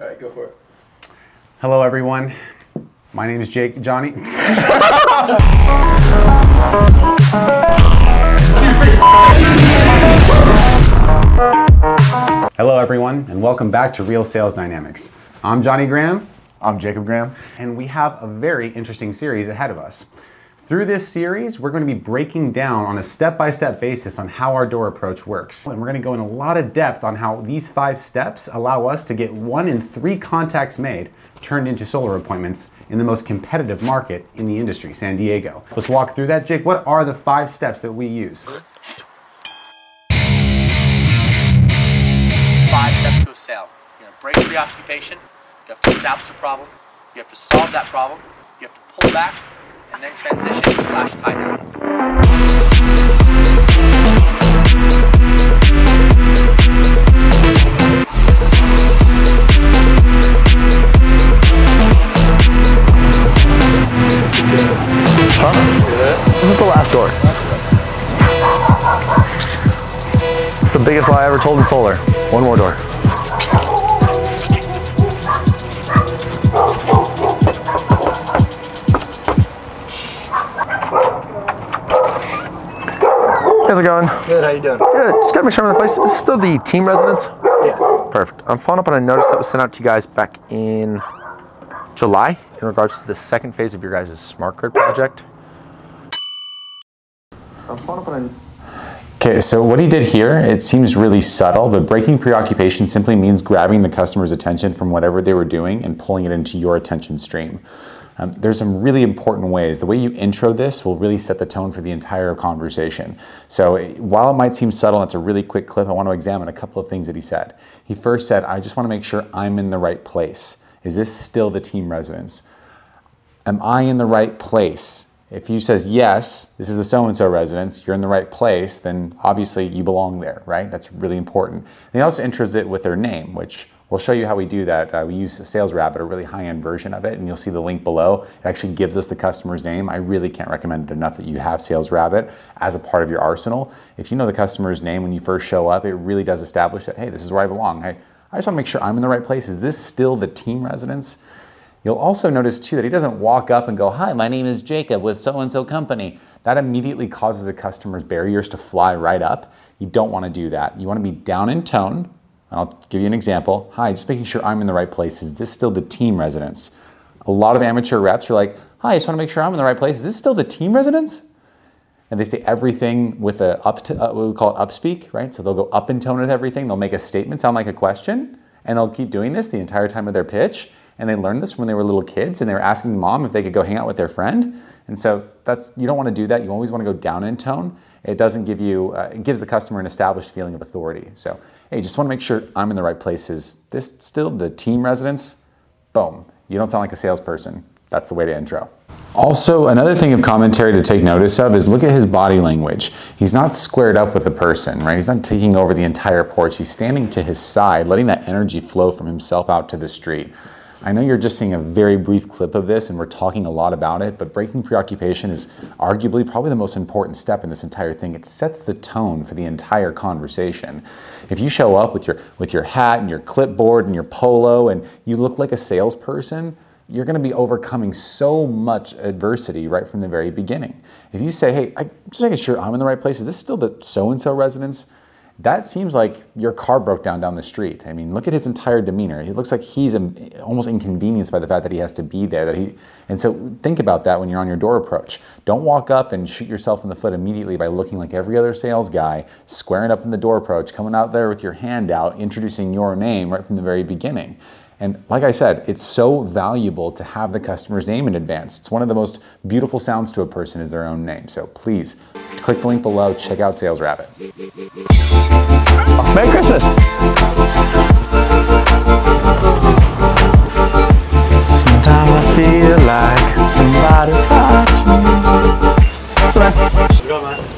All right, go for it. Hello, everyone. My name is Jake Johnny. Hello, everyone, and welcome back to Real Sales Dynamics. I'm Johnny Graham, I'm Jacob Graham. and we have a very interesting series ahead of us. Through this series, we're going to be breaking down on a step by step basis on how our door approach works. And we're going to go in a lot of depth on how these five steps allow us to get one in three contacts made turned into solar appointments in the most competitive market in the industry, San Diego. Let's walk through that. Jake, what are the five steps that we use? five steps to a sale. You're gonna break preoccupation, you have to establish a problem, you have to solve that problem, you have to pull back, and then transition to slash tie down. This is the last door. It's the biggest lie I ever told in solar. One more door. How's it going? Good, how you doing? Good. Just gotta make sure I'm in the place. Is this still the team residence? Yeah. Perfect. I'm following up on a notice that was sent out to you guys back in July in regards to the second phase of your guys' smart grid project. I'm following up on a Okay, so what he did here, it seems really subtle, but breaking preoccupation simply means grabbing the customer's attention from whatever they were doing and pulling it into your attention stream. Um, there's some really important ways. The way you intro this will really set the tone for the entire conversation. So while it might seem subtle, it's a really quick clip, I want to examine a couple of things that he said. He first said, I just want to make sure I'm in the right place. Is this still the team residence? am I in the right place? If you says yes, this is the so-and-so residence, you're in the right place, then obviously you belong there, right? That's really important. And he also intros it with their name, which we'll show you how we do that. Uh, we use a Sales Rabbit, a really high-end version of it, and you'll see the link below. It actually gives us the customer's name. I really can't recommend it enough that you have Sales Rabbit as a part of your arsenal. If you know the customer's name when you first show up, it really does establish that, hey, this is where I belong. Hey, I just want to make sure I'm in the right place. Is this still the team residence? You'll also notice too that he doesn't walk up and go, Hi, my name is Jacob with so and so company. That immediately causes a customer's barriers to fly right up. You don't want to do that. You want to be down in tone. I'll give you an example. Hi, just making sure I'm in the right place. Is this still the team residence? A lot of amateur reps are like, Hi, I just want to make sure I'm in the right place. Is this still the team residence? and they say everything with a up to uh, what we call it upspeak, right? So they'll go up in tone with everything. They'll make a statement sound like a question, and they'll keep doing this the entire time of their pitch. And they learned this when they were little kids, and they were asking mom if they could go hang out with their friend. And so that's you don't want to do that. You always want to go down in tone. It doesn't give you uh, it gives the customer an established feeling of authority. So hey, just want to make sure I'm in the right place. Is this still the team residence? Boom. You don't sound like a salesperson. That's the way to intro. Also, another thing of commentary to take notice of is look at his body language. He's not squared up with the person, right? He's not taking over the entire porch. He's standing to his side, letting that energy flow from himself out to the street. I know you're just seeing a very brief clip of this and we're talking a lot about it, but breaking preoccupation is arguably probably the most important step in this entire thing. It sets the tone for the entire conversation. If you show up with your with your hat and your clipboard and your polo and you look like a salesperson, you're going to be overcoming so much adversity right from the very beginning. If you say, "Hey, I'm just making sure I'm in the right place. Is this still the so-and-so residence?" That seems like your car broke down down the street. I mean, look at his entire demeanor. It looks like he's almost inconvenienced by the fact that he has to be there. That he, and so think about that when you're on your door approach. Don't walk up and shoot yourself in the foot immediately by looking like every other sales guy, squaring up in the door approach, coming out there with your hand out, introducing your name right from the very beginning. And like I said, it's so valuable to have the customer's name in advance. It's one of the most beautiful sounds to a person is their own name. So please click the link below, check out Sales Rabbit. Merry Christmas. Sometimes I feel like somebody's watching.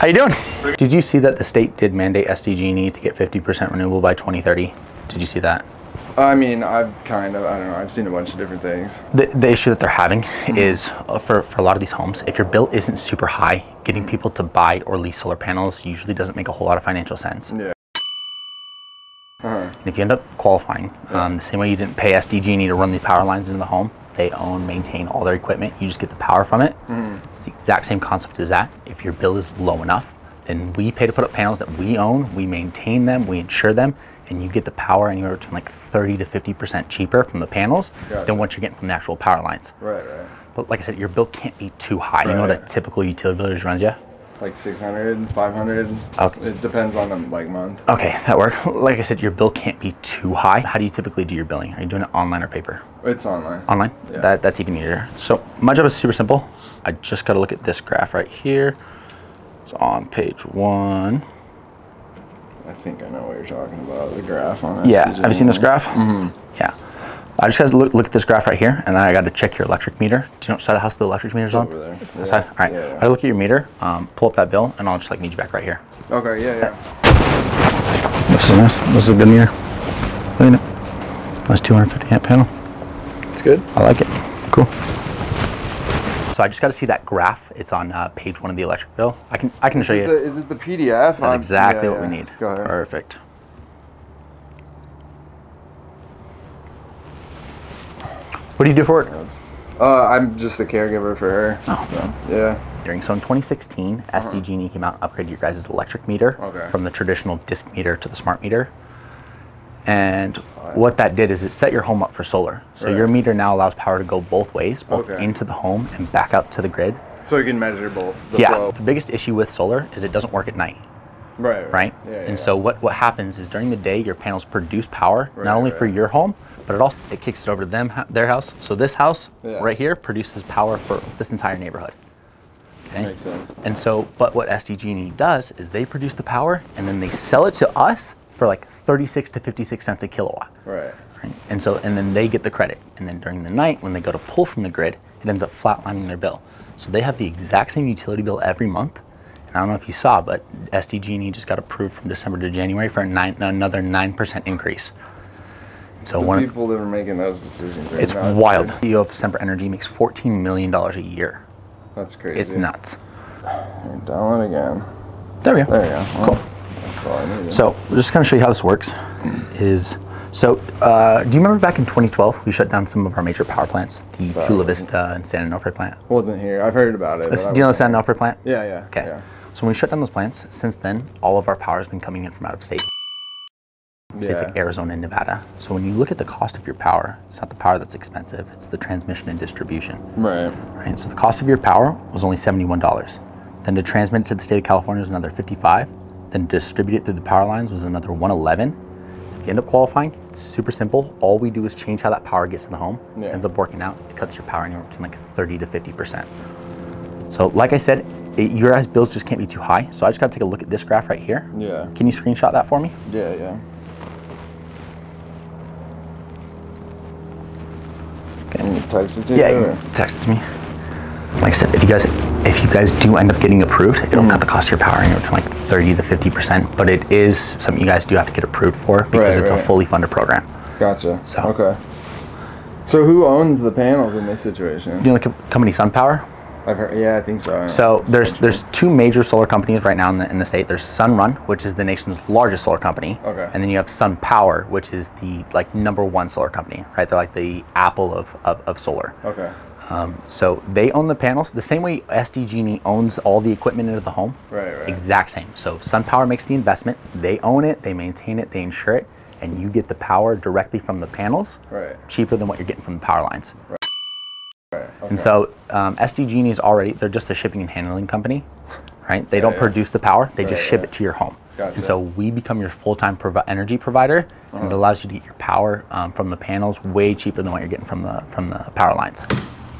How you doing? Did you see that the state did mandate SDG&E to get 50% renewable by 2030? Did you see that? I mean, I've kind of, I don't know, I've seen a bunch of different things. The, the issue that they're having is uh, for, for a lot of these homes, if your bill isn't super high, getting people to buy or lease solar panels usually doesn't make a whole lot of financial sense. Yeah. Uh-huh. And if you end up qualifying, um, the same way you didn't pay SDG&E to run the power lines into the home, they own, maintain all their equipment. You just get the power from it. It's the exact same concept as that. If your bill is low enough, then we pay to put up panels that we own, we maintain them, we insure them, and you get the power anywhere between like 30 to 50% cheaper from the panels Gotcha. than what you're getting from the actual power lines. Right, right. But like I said, your bill can't be too high. You know what a typical utility bill runs you? Like 600, 500. Okay. It depends on the like month. Okay, that works. Like I said, your bill can't be too high. How do you typically do your billing? Are you doing it online or paper? It's online. Online? Yeah. That, that's even easier. So my job is super simple. I just got to look at this graph right here. It's on page one. I think I know what you're talking about. The graph on it. Yeah, have you seen this graph? Mm-hmm. Yeah. I just got to look, look at this graph right here, and then I got to check your electric meter. Do you know what side of the house the electric meter's on? over there. Yeah. side. All right. Yeah, yeah. I look at your meter, um, pull up that bill, and I'll just like meet you back right here. Okay, yeah, yeah. This is nice. This is a good meter. Look at it. Nice 250 amp panel. It's good. I like it. Cool. So I just got to see that graph. It's on uh, page one of the electric bill. I can I can show Is you. the, is it the PDF? That's exactly yeah, what we need. Go ahead. Perfect. What do you do for work? Uh, I'm just a caregiver for her. Oh. So, yeah. During so in 2016, SDG&E came out and upgraded your guys' electric meter Okay. from the traditional disc meter to the smart meter. And what that did is it set your home up for solar. So your meter now allows power to go both ways, both Okay. into the home and back out to the grid. So you can measure both. The yeah. flow. The biggest issue with solar is it doesn't work at night, Right. right? Yeah, yeah, and yeah. so what, what happens is during the day your panels produce power Right, not only for your home, but it all it kicks it over to them their house. So this house Yeah. right here produces power for this entire neighborhood. Okay? Makes sense. And so, but what SDG&E does is they produce the power and then they sell it to us for like 36 to 56 cents a kilowatt. Right. Right? And so, and then they get the credit. And then during the night, when they go to pull from the grid, it ends up flatlining their bill. So they have the exact same utility bill every month. And I don't know if you saw, but SDG&E just got approved from December to January for a nine, another 9% increase. So The one, people that are making those decisions. Right it's now, wild. CEO of Sempra Energy makes $14 million a year. That's crazy. It's nuts. Down it again. There we go. There we go. Well, That's all I needed. So we're just gonna show you how this works. Is so uh, do you remember back in 2012 we shut down some of our major power plants, the Chula Vista and San Onofre plant? wasn't here. I've heard about it. Do you know the San Onofre plant? Yeah, yeah. Okay. Yeah. So when we shut down those plants, since then all of our power has been coming in from out of state. Yeah. like Arizona and Nevada. So when you look at the cost of your power, it's not the power that's expensive; it's the transmission and distribution. Right. Right. So the cost of your power was only seventy-one dollars. Then to transmit it to the state of California was another fifty-five. Then to distribute it through the power lines was another one eleven. If you end up qualifying, it's super simple. All we do is change how that power gets to the home. Yeah. It ends up working out. It cuts your power anywhere between like thirty to fifty percent. So like I said, it, your guys' bills just can't be too high. So I just got to take a look at this graph right here. Yeah. Can you screenshot that for me? Yeah, yeah. Can you text Yeah, you? you or- can text me. Like I said, if you guys if you guys do end up getting approved, it'll Mm. cut the cost of your power anywhere between like 30 to 50 percent. But it is something you guys do have to get approved for because Right, it's a fully funded program. Gotcha. So- Okay. So who owns the panels in this situation? You know the co- company SunPower? I've heard. Yeah, I think so. I So there's there's two major solar companies right now in the, in the state. There's Sunrun, which is the nation's largest solar company, Okay. and then you have SunPower, which is the like number one solar company. Right? They're like the Apple of of, of solar. Okay. Um, so they own the panels the same way SDG&E owns all the equipment into the home. Right, right. Exact same. So SunPower makes the investment. They own it. They maintain it. They insure it, and you get the power directly from the panels, Right. cheaper than what you're getting from the power lines. Right. Okay. And so um, SDG&E is already they're just a shipping and handling company, right? They don't yeah. produce the power. They just ship right. it to your home. Gotcha. And so we become your full-time provi- energy provider, and Uh-huh. it allows you to get your power um, from the panels way cheaper than what you're getting from the from the power lines.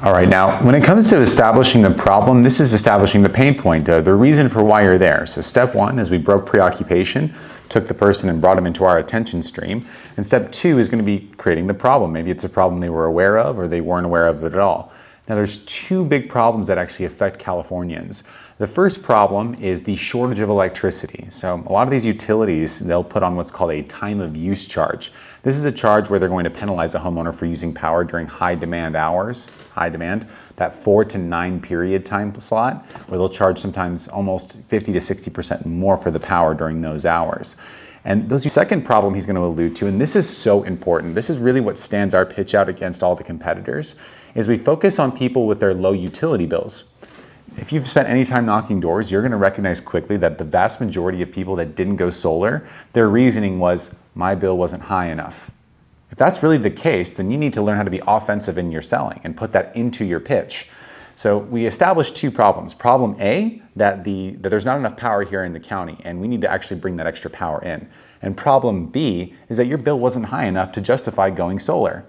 All right, now when it comes to establishing the problem, this is establishing the pain point, uh, the reason for why you're there. So step one is we broke preoccupation, took the person and brought them into our attention stream. And step two is going to be creating the problem. Maybe it's a problem they were aware of or they weren't aware of it at all. Now there's two big problems that actually affect Californians. The first problem is the shortage of electricity. So a lot of these utilities, they'll put on what's called a time of use charge. This is a charge where they're going to penalize a homeowner for using power during high demand hours, high demand, that four to nine period time slot, where they'll charge sometimes almost 50 to 60% more for the power during those hours. And those second problem he's going to allude to, and this is so important. This is really what stands our pitch out against all the competitors, is we focus on people with their low utility bills. If you've spent any time knocking doors, you're going to recognize quickly that the vast majority of people that didn't go solar, their reasoning was my bill wasn't high enough. If that's really the case, then you need to learn how to be offensive in your selling and put that into your pitch. So we established two problems. Problem A, that, the, that there's not enough power here in the county and we need to actually bring that extra power in. And problem B is that your bill wasn't high enough to justify going solar.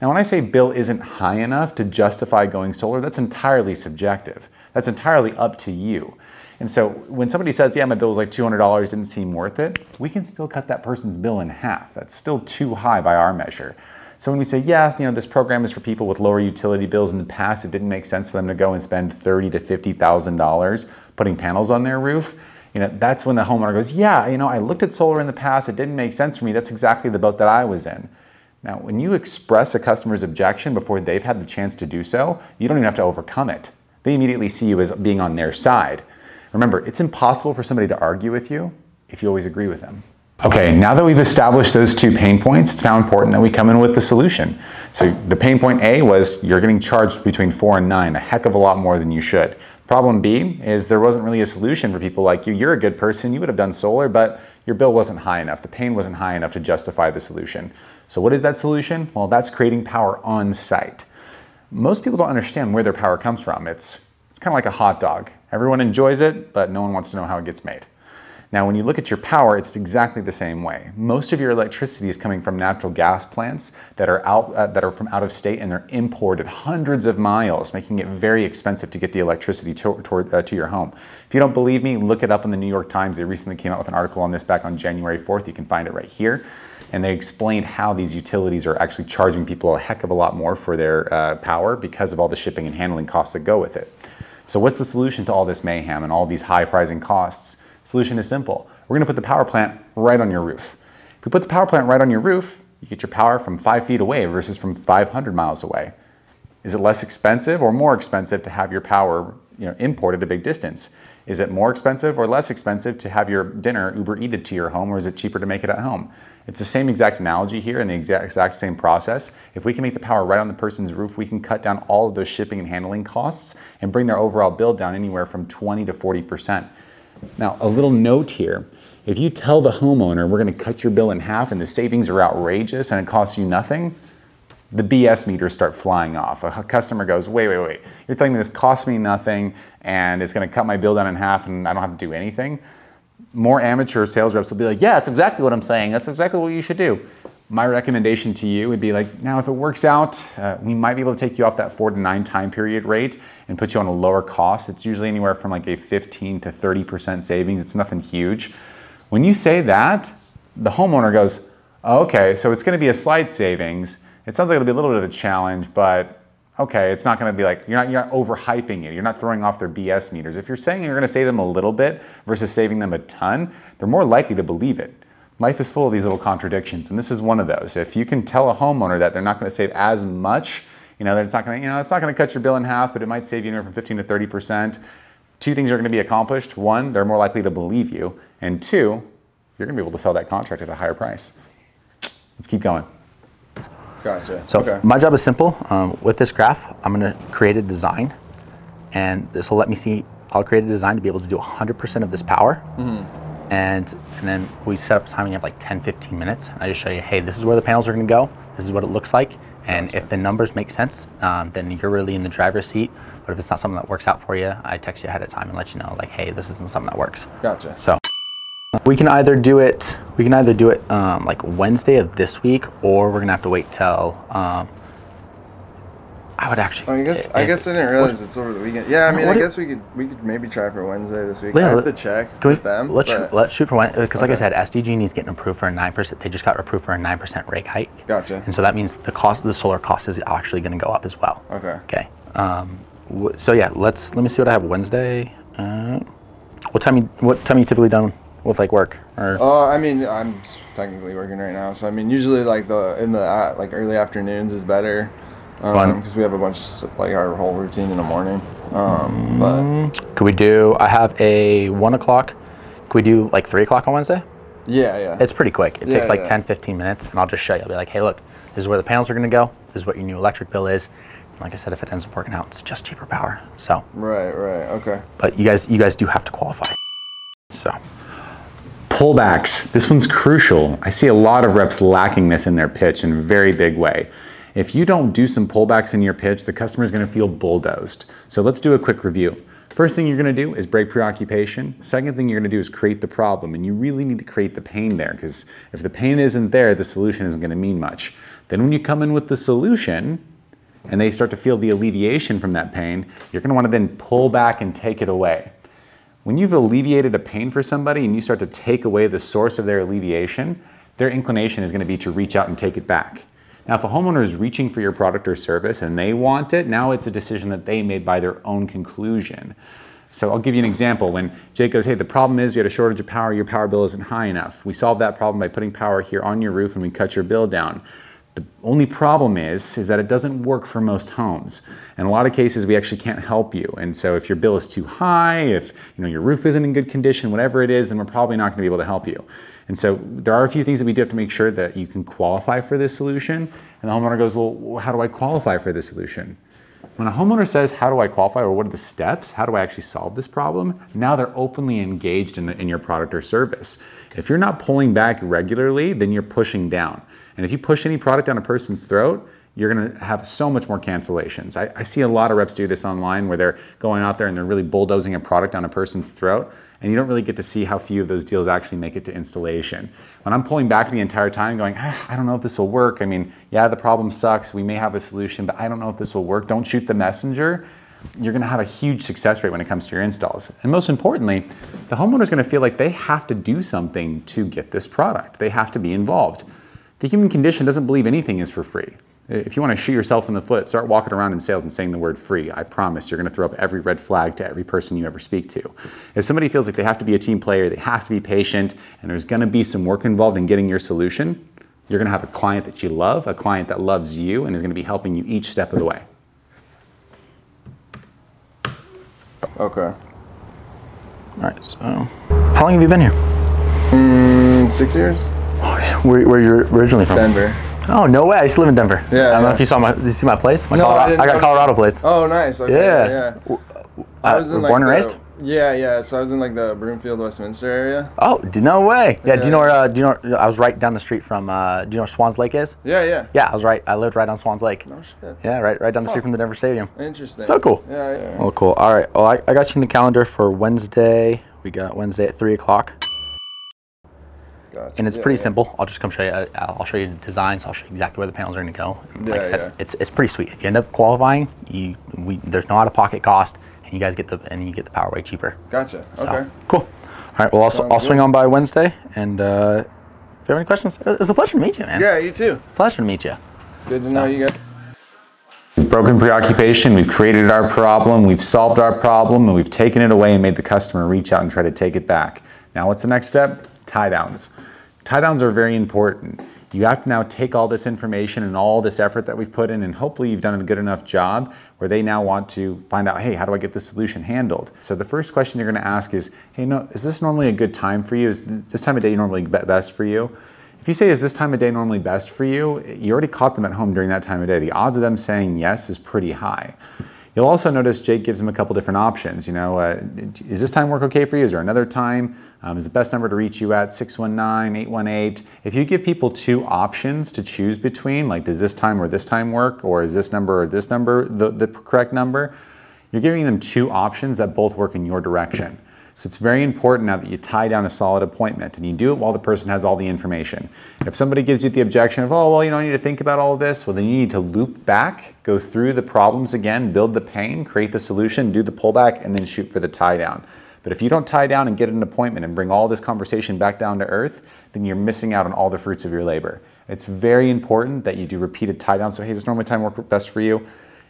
Now when I say bill isn't high enough to justify going solar, that's entirely subjective. That's entirely up to you. And so when somebody says, yeah, my bill was like $200, didn't seem worth it, we can still cut that person's bill in half. That's still too high by our measure. So when we say, yeah, you know, this program is for people with lower utility bills in the past, it didn't make sense for them to go and spend thirty to fifty thousand dollars putting panels on their roof. You know, that's when the homeowner goes, yeah, you know, I looked at solar in the past, it didn't make sense for me. That's exactly the boat that I was in. Now, when you express a customer's objection before they've had the chance to do so, you don't even have to overcome it. They immediately see you as being on their side. Remember, it's impossible for somebody to argue with you if you always agree with them. Okay, now that we've established those two pain points, it's now important that we come in with the solution. So the pain point A was you're getting charged between four and nine, a heck of a lot more than you should. Problem B is there wasn't really a solution for people like you. You're a good person, you would have done solar, but your bill wasn't high enough. The pain wasn't high enough to justify the solution. So what is that solution? Well, that's creating power on site. Most people don't understand where their power comes from. It's, it's kind of like a hot dog. Everyone enjoys it, but no one wants to know how it gets made. Now, when you look at your power, it's exactly the same way. Most of your electricity is coming from natural gas plants that are out uh, that are from out of state and they're imported hundreds of miles, making it very expensive to get the electricity to, toward, uh, to your home. If you don't believe me, look it up in the New York Times. They recently came out with an article on this back on January 4th. You can find it right here. And they explained how these utilities are actually charging people a heck of a lot more for their uh, power because of all the shipping and handling costs that go with it. So what's the solution to all this mayhem and all these high pricing costs? Solution is simple. We're gonna put the power plant right on your roof. If we put the power plant right on your roof, you get your power from five feet away versus from 500 miles away. Is it less expensive or more expensive to have your power you know, imported a big distance? Is it more expensive or less expensive to have your dinner Uber eated to your home or is it cheaper to make it at home? It's the same exact analogy here and the exact, exact same process. If we can make the power right on the person's roof, we can cut down all of those shipping and handling costs and bring their overall bill down anywhere from 20 to 40%. Now, a little note here. If you tell the homeowner we're going to cut your bill in half and the savings are outrageous and it costs you nothing, the BS meters start flying off. A customer goes, wait, wait, wait. You're telling me this costs me nothing and it's going to cut my bill down in half and I don't have to do anything? More amateur sales reps will be like, yeah, that's exactly what I'm saying. That's exactly what you should do. My recommendation to you would be like, now if it works out, uh, we might be able to take you off that four to nine time period rate and put you on a lower cost. It's usually anywhere from like a 15 to 30% savings. It's nothing huge. When you say that, the homeowner goes, oh, okay, so it's gonna be a slight savings. It sounds like it'll be a little bit of a challenge, but okay, it's not gonna be like, you're not, you're not overhyping it. You're not throwing off their BS meters. If you're saying you're gonna save them a little bit versus saving them a ton, they're more likely to believe it. Life is full of these little contradictions, and this is one of those. If you can tell a homeowner that they're not gonna save as much you know, that it's not going to, you know, it's not going to cut your bill in half, but it might save you anywhere from 15 to 30 percent. Two things are going to be accomplished. One, they're more likely to believe you, and two, you're going to be able to sell that contract at a higher price. Let's keep going. Gotcha. So okay. my job is simple. Um, with this graph, I'm going to create a design, and this will let me see. I'll create a design to be able to do 100% of this power. Mm-hmm. And, and then we set up timing of like 10, 15 minutes. I just show you, hey, this is where the panels are going to go. This is what it looks like. And if the numbers make sense, um, then you're really in the driver's seat. But if it's not something that works out for you, I text you ahead of time and let you know, like, hey, this isn't something that works. Gotcha. So we can either do it, we can either do it um, like Wednesday of this week, or we're gonna have to wait till. Um, I would actually. I guess I guess I didn't realize it's over the weekend. Yeah, I mean, I guess we could we could maybe try for Wednesday this week. Yeah, I have let- to check Can we, with them. let's but- let's shoot for Wednesday because, like I said, SDG&E's getting approved for a nine percent. They just got approved for a nine percent rate hike. Gotcha. And so that means the cost of the solar cost is actually going to go up as well. Okay. Okay. Um, so yeah, let's let me see what I have Wednesday. Uh, what time you what time you typically done with like work or? Oh, I mean, I'm technically working right now, so I mean, usually like the in the uh, like early afternoons is better, because we have a bunch of like our whole routine in the morning. Um, but Could we do? I have a one o'clock. Could we do like three o'clock on Wednesday? Yeah, yeah. It's pretty quick. It takes like yeah. 10, 15 minutes, and I'll just show you. I'll be like, hey, look, this is where the panels are going to go. This is what your new electric bill is. And like I said, if it ends up working out, it's just cheaper power. So, right, right. Okay. but you guys, you guys do have to qualify. So, Pullbacks. This one's crucial. I see a lot of reps lacking this in their pitch in a very big way. If you don't do some pullbacks in your pitch, the customer is going to feel bulldozed. So let's do a quick review. First thing you're going to do is break preoccupation. Second thing you're going to do is create the problem, and you really need to create the pain there because if the pain isn't there, the solution isn't going to mean much. Then when you come in with the solution, and they start to feel the alleviation from that pain, you're going to want to then pull back and take it away. When you've alleviated a pain for somebody and you start to take away the source of their alleviation, their inclination is going to be to reach out and take it back. Now, if a homeowner is reaching for your product or service and they want it, now it's a decision that they made by their own conclusion. So I'll give you an example. When Jake goes, hey, the problem is we had a shortage of power, your power bill isn't high enough. We solved that problem by putting power here on your roof and we cut your bill down. The only problem is, is that it doesn't work for most homes. In a lot of cases, we actually can't help you. And so if your bill is too high, if you know your roof isn't in good condition, whatever it is, then we're probably not going to be able to help you. And so there are a few things that we do have to make sure that you can qualify for this solution. And the homeowner goes, well, how do I qualify for this solution? When a homeowner says, how do I qualify or what are the steps? How do I actually solve this problem? Now they're openly engaged in, the, in your product or service. If you're not pulling back regularly, then you're pushing down. And if you push any product down a person's throat, you're gonna have so much more cancellations. I, I see a lot of reps do this online where they're going out there and they're really bulldozing a product down a person's throat and you don't really get to see how few of those deals actually make it to installation. When I'm pulling back the entire time going, ah, I don't know if this will work. I mean, yeah, the problem sucks. We may have a solution, but I don't know if this will work. Don't shoot the messenger. You're gonna have a huge success rate when it comes to your installs. And most importantly, the homeowner's gonna feel like they have to do something to get this product. They have to be involved. The human condition doesn't believe anything is for free. If you want to shoot yourself in the foot, start walking around in sales and saying the word free. I promise you're going to throw up every red flag to every person you ever speak to. If somebody feels like they have to be a team player, they have to be patient, and there's going to be some work involved in getting your solution, you're going to have a client that you love, a client that loves you, and is going to be helping you each step of the way. Okay. all right. So, how long have you been here? Mm, six years. Where, where you're originally from? Denver. Oh no way! I used to live in Denver. Yeah, I don't know if you saw my. Did you see my place? My No, I didn't I, got Colorado plates. Oh, nice. Okay, yeah. yeah. Uh, was in, born and raised. Yeah, yeah. So I was in like the Broomfield, Westminster area. Oh, no way. Yeah. Do you know where? Uh, do you know? I was right down the street from. Uh, do you know where Swans Lake is? Yeah, yeah. Yeah, I was right. I lived right on Swans Lake. Oh shit. Yeah, right, right down the street Oh. from the Denver Stadium. Interesting. So cool. Yeah, yeah. Oh, cool. All right. Well, I, I got you in the calendar for Wednesday. We got Wednesday at three o'clock, Gotcha. and it's Yeah, pretty yeah. simple. I'll just come show you. uh, I'll show you the designs. I'll show you exactly where the panels are going to go. And like I Yeah, said, yeah. it's it's pretty sweet. If you end up qualifying, you we there's no out of pocket cost, and you guys get the and you get the power way cheaper. Gotcha. So, Okay. Cool. All right. Well, I'll, Sounds I'll swing good. on by Wednesday, and uh, if you have any questions, it was a pleasure to meet you, man. Yeah, you too. Pleasure to meet you. Good to know you guys. We've broken preoccupation, we've created our problem, we've solved our problem, and we've taken it away and made the customer reach out and try to take it back. Now, what's the next step? Tie downs. Tie downs are very important. You have to now take all this information and all this effort that we've put in, and hopefully you've done a good enough job where they now want to find out, hey, how do I get this solution handled? So the first question you're going to ask is, hey, no, is this normally a good time for you? Is this time of day normally best for you? If you say, is this time of day normally best for you? You already caught them at home during that time of day. The odds of them saying yes is pretty high. You'll also notice Jake gives them a couple different options. You know, uh, is this time work okay for you? Is there another time? Um, is the best number to reach you at 619, 818? If you give people two options to choose between, like does this time or this time work, or is this number or this number the, the correct number, you're giving them two options that both work in your direction. So it's very important now that you tie down a solid appointment and you do it while the person has all the information. If somebody gives you the objection of, oh, well, you know, I need to think about all of this, well, then you need to loop back, go through the problems again, build the pain, create the solution, do the pullback, and then shoot for the tie down. But if you don't tie down and get an appointment and bring all this conversation back down to earth, then you're missing out on all the fruits of your labor. It's very important that you do repeated tie down. So, hey, does normally time work best for you?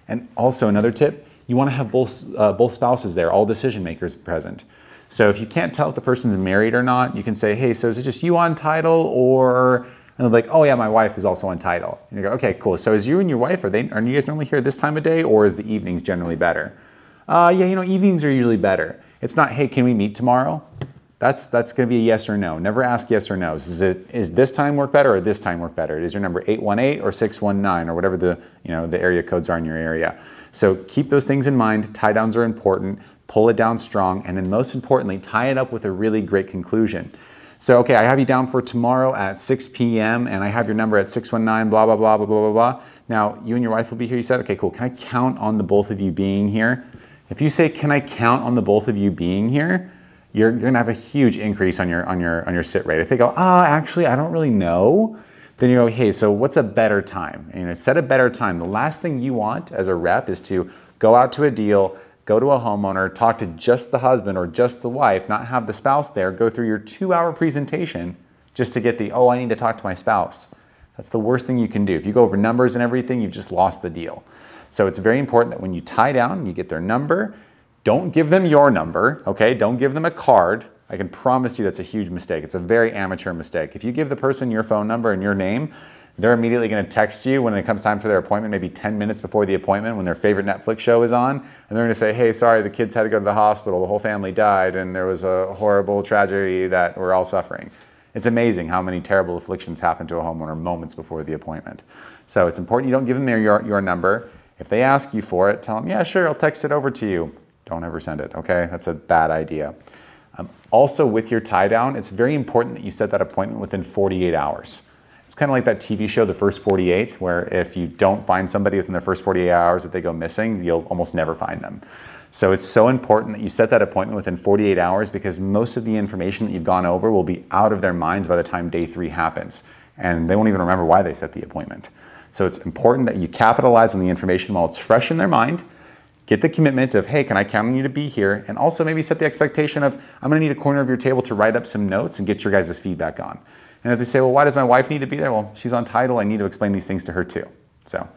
And also another tip, you want to have both, uh, both spouses there, all decision makers present. So if you can't tell if the person's married or not, you can say, hey, so is it just you on title or, and they're like, oh yeah, my wife is also on title. And you go, okay, cool. So is you and your wife, are they, are you guys normally here this time of day or is the evenings generally better? Uh, yeah, you know, evenings are usually better. It's not, hey, can we meet tomorrow? That's that's going to be a yes or no. Never ask yes or no. Is it is this time work better or this time work better? Is your number 818 or 619 or whatever the you know the area codes are in your area. So keep those things in mind. Tie downs are important. Pull it down strong, and then most importantly, tie it up with a really great conclusion. So okay, I have you down for tomorrow at 6 p.m. and I have your number at 619. Blah blah blah blah blah blah blah. Now you and your wife will be here. You said okay, cool. Can I count on the both of you being here? If you say, can I count on the both of you being here? you're, you're gonna have a huge increase on your on your on your sit rate. If they go, ah, oh, actually, I don't really know, then you go, hey, so what's a better time? And, you know, set a better time. The last thing you want as a rep is to go out to a deal, go to a homeowner, talk to just the husband or just the wife, not have the spouse there, go through your two-hour presentation just to get the, oh, I need to talk to my spouse. That's the worst thing you can do. If you go over numbers and everything, you've just lost the deal. So it's very important that when you tie down, you get their number, don't give them your number, okay? Don't give them a card. I can promise you that's a huge mistake. It's a very amateur mistake. If you give the person your phone number and your name, they're immediately going to text you when it comes time for their appointment, maybe 10 minutes before the appointment when their favorite Netflix show is on. And they're going to say, hey, sorry, the kids had to go to the hospital, the whole family died, and there was a horrible tragedy that we're all suffering. It's amazing how many terrible afflictions happen to a homeowner moments before the appointment. So it's important you don't give them your, your number. If they ask you for it, tell them, yeah, sure, I'll text it over to you. Don't ever send it, okay? That's a bad idea. Um, also, with your tie down, it's very important that you set that appointment within 48 hours. It's kind of like that TV show, The First 48, where if you don't find somebody within the first 48 hours that they go missing, you'll almost never find them. So it's so important that you set that appointment within 48 hours because most of the information that you've gone over will be out of their minds by the time day three happens. And they won't even remember why they set the appointment. So it's important that you capitalize on the information while it's fresh in their mind Get the commitment of, hey, can I count on you to be here? And also maybe set the expectation of, I'm gonna need a corner of your table to write up some notes and get your guys' feedback on. And if they say, well, why does my wife need to be there? Well, she's on title. I need to explain these things to her too. So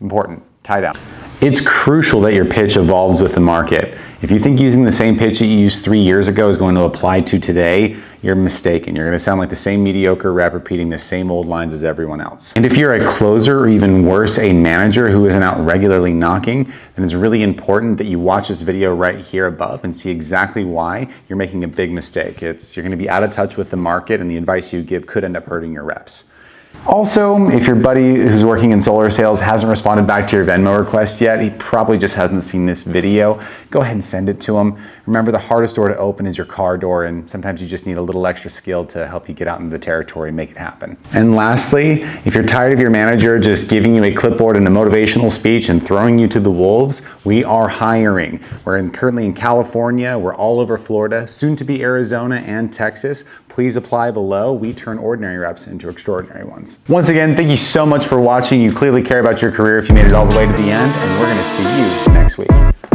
important, tie down. It's crucial that your pitch evolves with the market. If you think using the same pitch that you used three years ago is going to apply to today, you're mistaken. You're going to sound like the same mediocre rep repeating the same old lines as everyone else. And if you're a closer or even worse, a manager who isn't out regularly knocking, then it's really important that you watch this video right here above and see exactly why you're making a big mistake. It's you're going to be out of touch with the market and the advice you give could end up hurting your reps. Also, if your buddy who's working in solar sales hasn't responded back to your Venmo request yet, he probably just hasn't seen this video, go ahead and send it to him. Remember, the hardest door to open is your car door, and sometimes you just need a little extra skill to help you get out into the territory and make it happen. And lastly, if you're tired of your manager just giving you a clipboard and a motivational speech and throwing you to the wolves, we are hiring. We're in, currently in California, we're all over Florida, soon to be Arizona and Texas. Please apply below. We turn ordinary reps into extraordinary ones. Once again, thank you so much for watching. You clearly care about your career if you made it all the way to the end, and we're gonna see you next week.